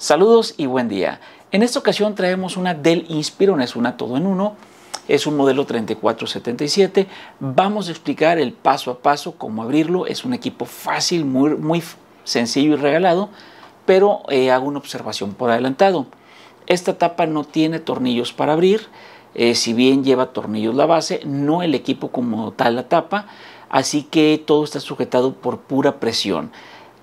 Saludos y buen día. En esta ocasión traemos una Dell Inspiron, es una todo en uno, es un modelo 3477. Vamos a explicar el paso a paso cómo abrirlo. Es un equipo fácil, muy, muy sencillo y regalado, pero eh, hago una observación por adelantado. Esta tapa no tiene tornillos para abrir, eh, si bien lleva tornillos la base, no el equipo como tal la tapa, así que todo está sujetado por pura presión.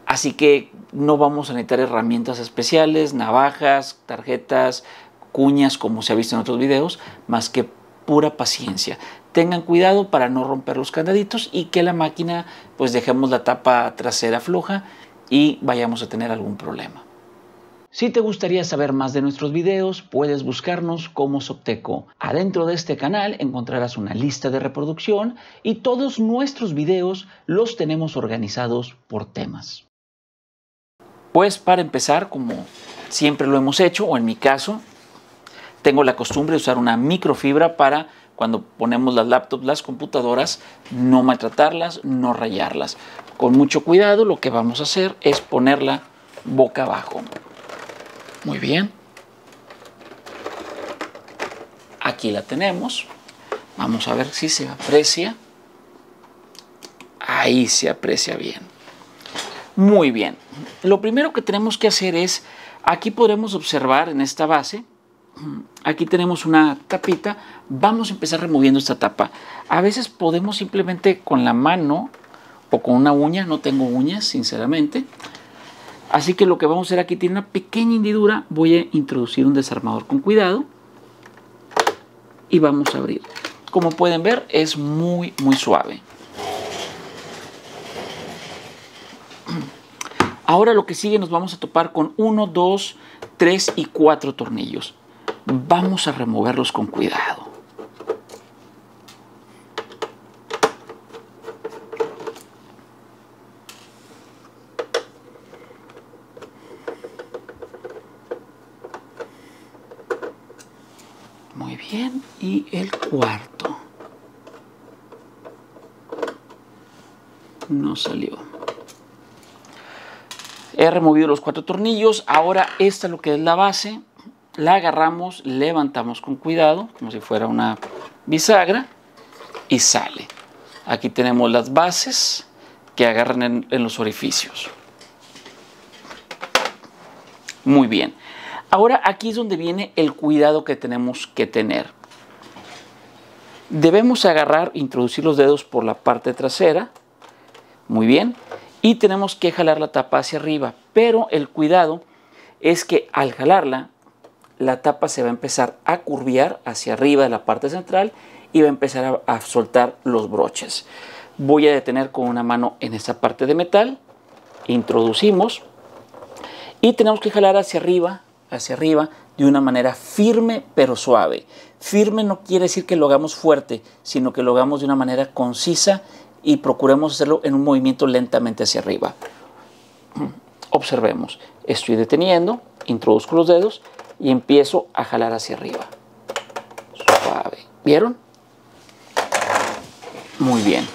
Así que no vamos a necesitar herramientas especiales, navajas, tarjetas, cuñas, como se ha visto en otros videos, más que pura paciencia. Tengan cuidado para no romper los candaditos y que la máquina, pues dejemos la tapa trasera floja y vayamos a tener algún problema. Si te gustaría saber más de nuestros videos, puedes buscarnos como Sopteco. Adentro de este canal encontrarás una lista de reproducción y todos nuestros videos los tenemos organizados por temas. Pues para empezar, como siempre lo hemos hecho, o en mi caso, tengo la costumbre de usar una microfibra para cuando ponemos las laptops, las computadoras, no maltratarlas, no rayarlas. Con mucho cuidado lo que vamos a hacer es ponerla boca abajo. Muy bien. Aquí la tenemos. Vamos a ver si se aprecia. Ahí se aprecia bien. Muy bien. Lo primero que tenemos que hacer es, aquí podremos observar en esta base, aquí tenemos una tapita, vamos a empezar removiendo esta tapa. A veces podemos simplemente con la mano o con una uña, no tengo uñas sinceramente, así que lo que vamos a hacer aquí tiene una pequeña hendidura, voy a introducir un desarmador con cuidado y vamos a abrir. Como pueden ver es muy muy suave. Ahora lo que sigue nos vamos a topar con 1, 2, 3 y 4 tornillos. Vamos a removerlos con cuidado. Muy bien, y el cuarto. No salió. He removido los cuatro tornillos. Ahora esta es lo que es la base. La agarramos, levantamos con cuidado, como si fuera una bisagra, y sale. Aquí tenemos las bases que agarran en, en los orificios. Muy bien. Ahora aquí es donde viene el cuidado que tenemos que tener. Debemos agarrar, introducir los dedos por la parte trasera. Muy bien y tenemos que jalar la tapa hacia arriba. Pero el cuidado es que al jalarla, la tapa se va a empezar a curviar hacia arriba de la parte central y va a empezar a, a soltar los broches. Voy a detener con una mano en esta parte de metal, introducimos y tenemos que jalar hacia arriba, hacia arriba de una manera firme pero suave. Firme no quiere decir que lo hagamos fuerte, sino que lo hagamos de una manera concisa y procuremos hacerlo en un movimiento lentamente hacia arriba. Observemos, estoy deteniendo, introduzco los dedos y empiezo a jalar hacia arriba. Suave. ¿Vieron? Muy bien.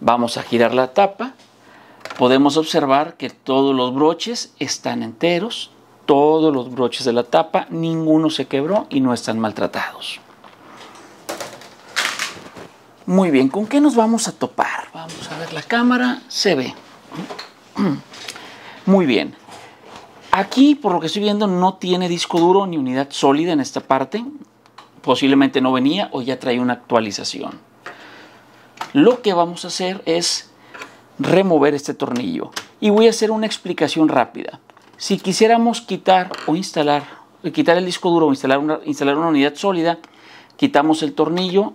Vamos a girar la tapa. Podemos observar que todos los broches están enteros, todos los broches de la tapa, ninguno se quebró y no están maltratados. Muy bien, ¿con qué nos vamos a topar? Vamos a ver la cámara, se ve. Muy bien. Aquí, por lo que estoy viendo, no tiene disco duro ni unidad sólida en esta parte. Posiblemente no venía o ya trae una actualización. Lo que vamos a hacer es remover este tornillo. Y voy a hacer una explicación rápida. Si quisiéramos quitar o instalar, quitar el disco duro o instalar una, instalar una unidad sólida, quitamos el tornillo,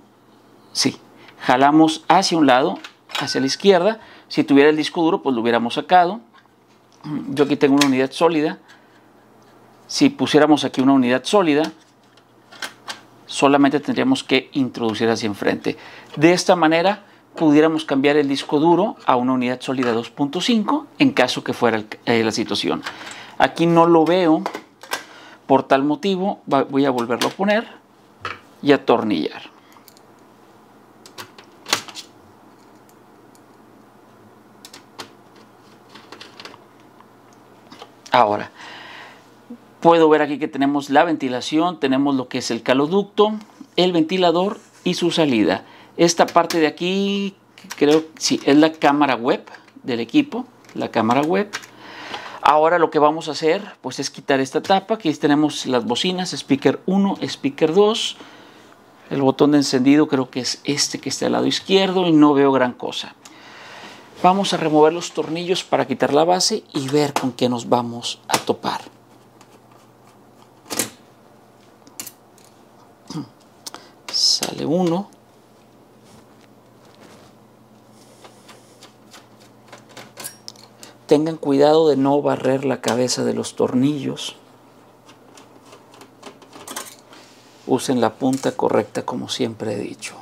sí, jalamos hacia un lado, hacia la izquierda. Si tuviera el disco duro, pues lo hubiéramos sacado. Yo aquí tengo una unidad sólida. Si pusiéramos aquí una unidad sólida, solamente tendríamos que introducir hacia enfrente. De esta manera pudiéramos cambiar el disco duro a una unidad sólida 2.5 en caso que fuera eh, la situación. Aquí no lo veo, por tal motivo voy a volverlo a poner y atornillar. Ahora, puedo ver aquí que tenemos la ventilación, tenemos lo que es el caloducto, el ventilador y su salida. Esta parte de aquí, creo sí, es la cámara web del equipo, la cámara web. Ahora lo que vamos a hacer pues es quitar esta tapa, aquí tenemos las bocinas, speaker 1, speaker 2, el botón de encendido creo que es este que está al lado izquierdo y no veo gran cosa. Vamos a remover los tornillos para quitar la base y ver con qué nos vamos a topar. Sale uno. Tengan cuidado de no barrer la cabeza de los tornillos. Usen la punta correcta como siempre he dicho.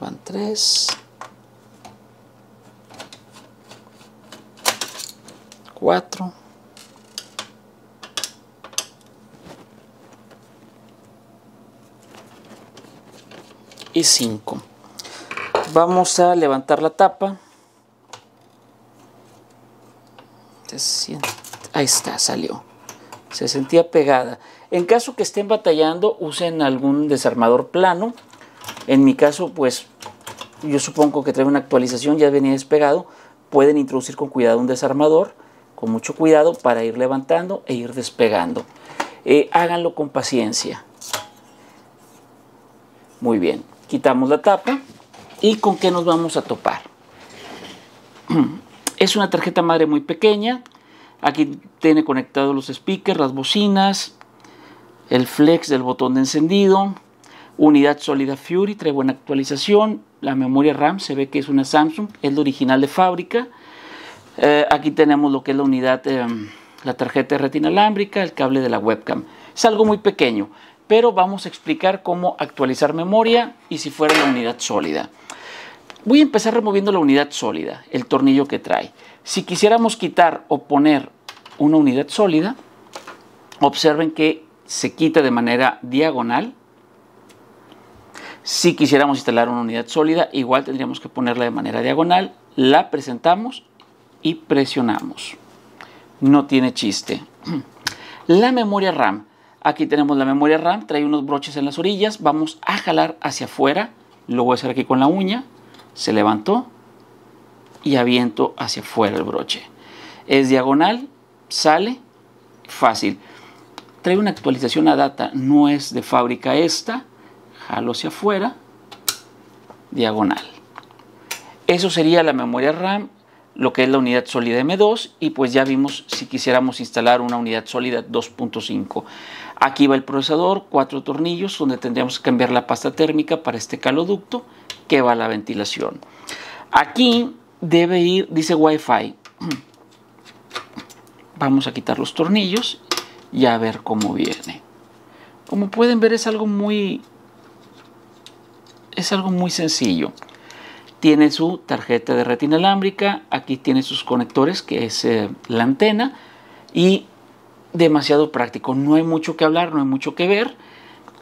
Van tres. Cuatro. Y cinco. Vamos a levantar la tapa. Ahí está, salió. Se sentía pegada. En caso que estén batallando, usen algún desarmador plano. En mi caso, pues yo supongo que trae una actualización, ya venía despegado. Pueden introducir con cuidado un desarmador, con mucho cuidado para ir levantando e ir despegando. Eh, háganlo con paciencia. Muy bien, quitamos la tapa y con qué nos vamos a topar. Es una tarjeta madre muy pequeña. Aquí tiene conectados los speakers, las bocinas, el flex del botón de encendido, unidad sólida Fury, trae buena actualización, la memoria RAM se ve que es una Samsung, es la original de fábrica. Eh, aquí tenemos lo que es la unidad, em, la tarjeta de retina alámbrica, el cable de la webcam. Es algo muy pequeño, pero vamos a explicar cómo actualizar memoria y si fuera la unidad sólida. Voy a empezar removiendo la unidad sólida, el tornillo que trae. Si quisiéramos quitar o poner una unidad sólida, observen que se quita de manera diagonal. Si quisiéramos instalar una unidad sólida, igual tendríamos que ponerla de manera diagonal, la presentamos y presionamos. No tiene chiste. La memoria RAM. Aquí tenemos la memoria RAM, trae unos broches en las orillas, vamos a jalar hacia afuera, lo voy a hacer aquí con la uña, se levantó y aviento hacia afuera el broche. Es diagonal, sale, fácil trae una actualización a data, no es de fábrica esta, jalo hacia afuera, diagonal. Eso sería la memoria RAM, lo que es la unidad sólida M2 y pues ya vimos si quisiéramos instalar una unidad sólida 2.5. Aquí va el procesador, cuatro tornillos donde tendríamos que cambiar la pasta térmica para este caloducto que va a la ventilación. Aquí debe ir, dice Wi-Fi. Vamos a quitar los tornillos y a ver cómo viene. Como pueden ver es algo muy es algo muy sencillo. Tiene su tarjeta de retina alámbrica, aquí tiene sus conectores que es eh, la antena y demasiado práctico. No hay mucho que hablar, no hay mucho que ver.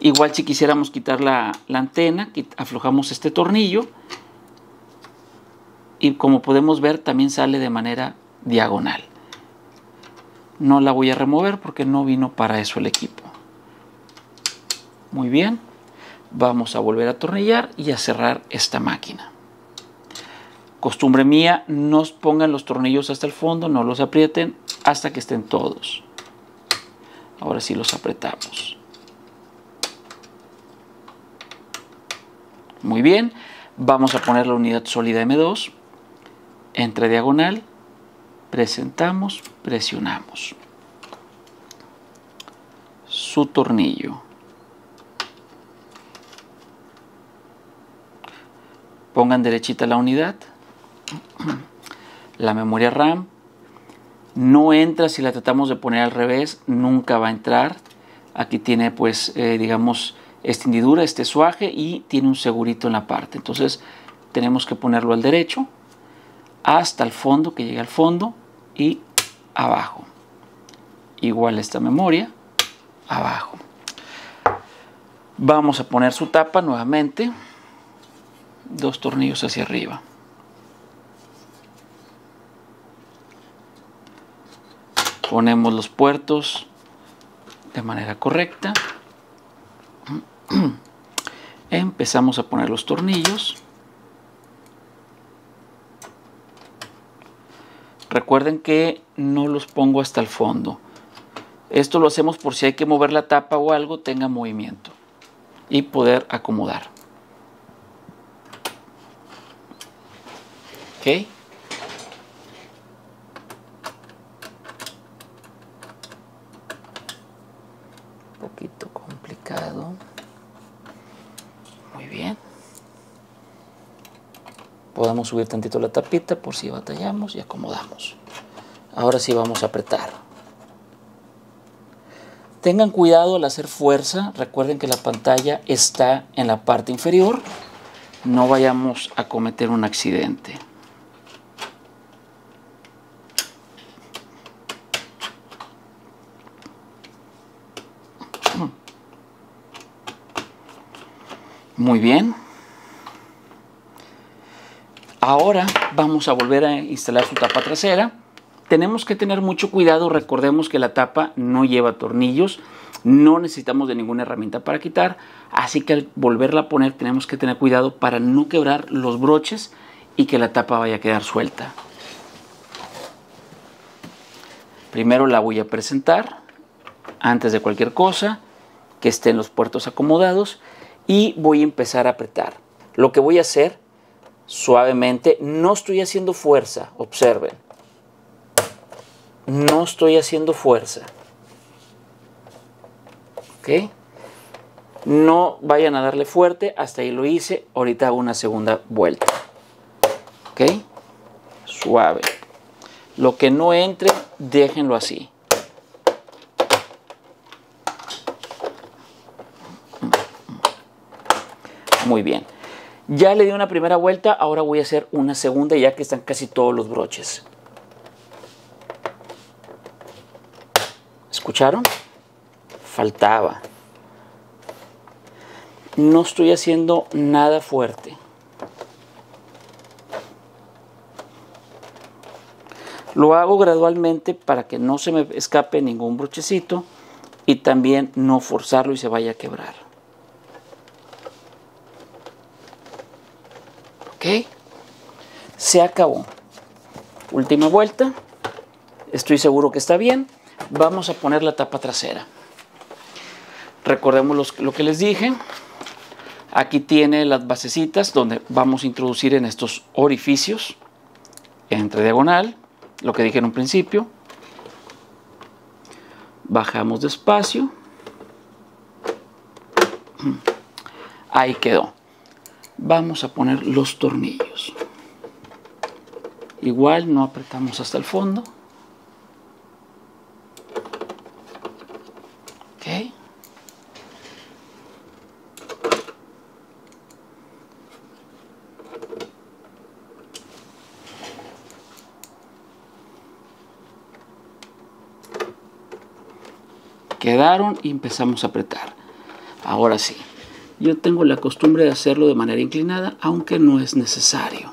Igual si quisiéramos quitar la, la antena, aflojamos este tornillo y como podemos ver también sale de manera diagonal no la voy a remover porque no vino para eso el equipo. Muy bien, vamos a volver a atornillar y a cerrar esta máquina. Costumbre mía, no pongan los tornillos hasta el fondo, no los aprieten hasta que estén todos. Ahora sí los apretamos. Muy bien, vamos a poner la unidad sólida M2 entre diagonal presentamos, presionamos. Su tornillo. Pongan derechita la unidad. La memoria RAM no entra si la tratamos de poner al revés, nunca va a entrar. Aquí tiene pues eh, digamos esta hendidura, este suaje y tiene un segurito en la parte. Entonces tenemos que ponerlo al derecho hasta el fondo, que llegue al fondo y abajo. Igual esta memoria, abajo. Vamos a poner su tapa nuevamente, dos tornillos hacia arriba. Ponemos los puertos de manera correcta. Empezamos a poner los tornillos. Recuerden que no los pongo hasta el fondo. Esto lo hacemos por si hay que mover la tapa o algo, tenga movimiento y poder acomodar. ¿Ok? Poquito complicado. Muy bien. Podemos subir tantito la tapita por si batallamos y acomodamos. Ahora sí vamos a apretar. Tengan cuidado al hacer fuerza, recuerden que la pantalla está en la parte inferior, no vayamos a cometer un accidente. Muy bien. Ahora vamos a volver a instalar su tapa trasera. Tenemos que tener mucho cuidado, recordemos que la tapa no lleva tornillos, no necesitamos de ninguna herramienta para quitar, así que al volverla a poner tenemos que tener cuidado para no quebrar los broches y que la tapa vaya a quedar suelta. Primero la voy a presentar antes de cualquier cosa, que estén los puertos acomodados y voy a empezar a apretar. Lo que voy a hacer suavemente, no estoy haciendo fuerza, observen no estoy haciendo fuerza. ¿Ok? No vayan a darle fuerte, hasta ahí lo hice, ahorita hago una segunda vuelta. ¿Ok? Suave. Lo que no entre, déjenlo así. Muy bien. Ya le di una primera vuelta, ahora voy a hacer una segunda ya que están casi todos los broches. ¿Escucharon? Faltaba. No estoy haciendo nada fuerte. Lo hago gradualmente para que no se me escape ningún brochecito y también no forzarlo y se vaya a quebrar. ¿Ok? Se acabó. Última vuelta. Estoy seguro que está bien vamos a poner la tapa trasera. Recordemos lo que les dije. Aquí tiene las basecitas donde vamos a introducir en estos orificios entre diagonal, lo que dije en un principio. Bajamos despacio. Ahí quedó. Vamos a poner los tornillos. Igual no apretamos hasta el fondo. quedaron y empezamos a apretar. Ahora sí, yo tengo la costumbre de hacerlo de manera inclinada, aunque no es necesario.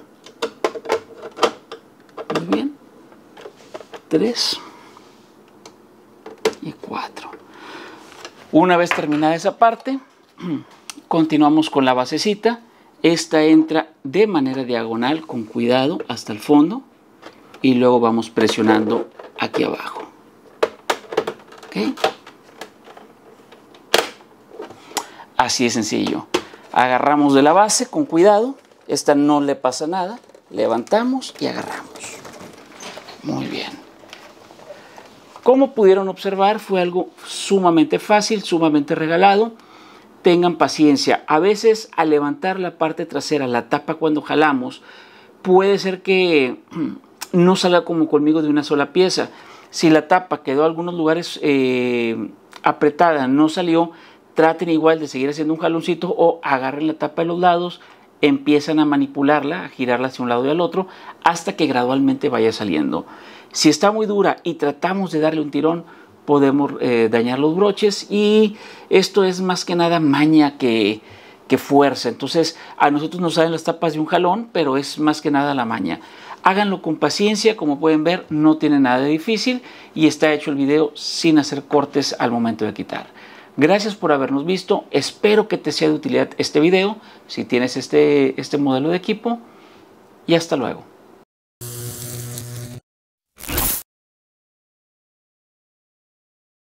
3 y 4. Una vez terminada esa parte, continuamos con la basecita. Esta entra de manera diagonal, con cuidado, hasta el fondo. Y luego vamos presionando aquí abajo. ¿Okay? Así de sencillo. Agarramos de la base con cuidado. Esta no le pasa nada. Levantamos y agarramos. Muy bien. Como pudieron observar, fue algo sumamente fácil, sumamente regalado. Tengan paciencia. A veces al levantar la parte trasera, la tapa cuando jalamos, puede ser que no salga como conmigo de una sola pieza. Si la tapa quedó en algunos lugares eh, apretada, no salió, traten igual de seguir haciendo un jaloncito o agarren la tapa de los lados, empiezan a manipularla, a girarla hacia un lado y al otro, hasta que gradualmente vaya saliendo. Si está muy dura y tratamos de darle un tirón, podemos eh, dañar los broches y esto es más que nada maña que, fuerza. Entonces, a nosotros nos salen las tapas de un jalón, pero es más que nada la maña. Háganlo con paciencia, como pueden ver, no tiene nada de difícil y está hecho el video sin hacer cortes al momento de quitar. Gracias por habernos visto, espero que te sea de utilidad este video, si tienes este, este modelo de equipo, y hasta luego.